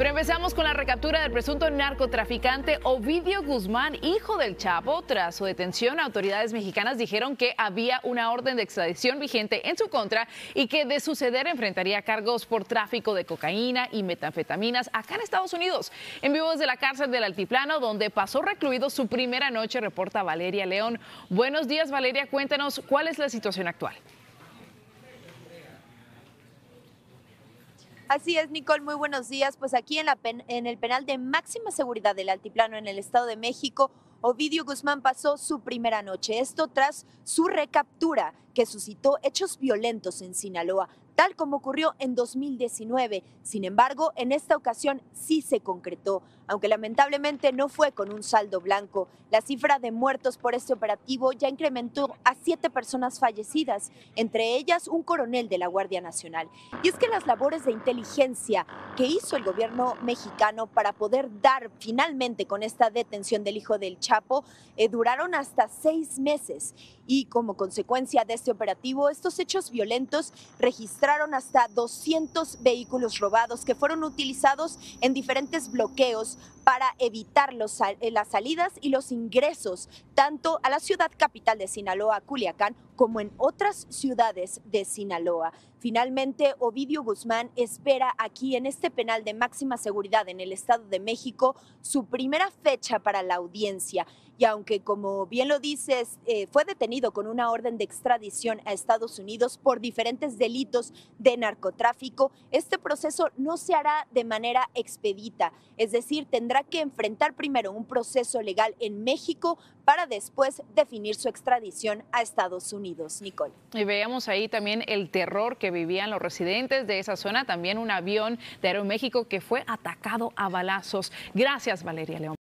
Pero empezamos con la recaptura del presunto narcotraficante Ovidio Guzmán, hijo del Chapo. Tras su detención, autoridades mexicanas dijeron que había una orden de extradición vigente en su contra y que de suceder enfrentaría cargos por tráfico de cocaína y metanfetaminas acá en Estados Unidos. En vivo desde la cárcel del Altiplano, donde pasó recluido su primera noche, reporta Valeria León. Buenos días, Valeria. Cuéntanos cuál es la situación actual. Así es, Nicole, muy buenos días. Pues aquí en, la en el penal de máxima seguridad del Altiplano en el Estado de México, Ovidio Guzmán pasó su primera noche. Esto tras su recaptura que suscitó hechos violentos en Sinaloa tal como ocurrió en 2019. Sin embargo, en esta ocasión sí se concretó, aunque lamentablemente no fue con un saldo blanco. La cifra de muertos por este operativo ya incrementó a siete personas fallecidas, entre ellas un coronel de la Guardia Nacional. Y es que las labores de inteligencia que hizo el gobierno mexicano para poder dar finalmente con esta detención del hijo del Chapo eh, duraron hasta seis meses. Y como consecuencia de este operativo, estos hechos violentos registraron hasta 200 vehículos robados que fueron utilizados en diferentes bloqueos para evitar eh, las salidas y los ingresos tanto a la ciudad capital de Sinaloa, Culiacán, como en otras ciudades de Sinaloa. Finalmente, Ovidio Guzmán espera aquí en este penal de máxima seguridad en el Estado de México su primera fecha para la audiencia. Y aunque, como bien lo dices, eh, fue detenido con una orden de extradición a Estados Unidos por diferentes delitos de narcotráfico, este proceso no se hará de manera expedita. Es decir, tendrá que enfrentar primero un proceso legal en México para después definir su extradición a Estados Unidos. Nicole. Y veíamos ahí también el terror que vivían los residentes de esa zona, también un avión de Aeroméxico que fue atacado a balazos. Gracias, Valeria León.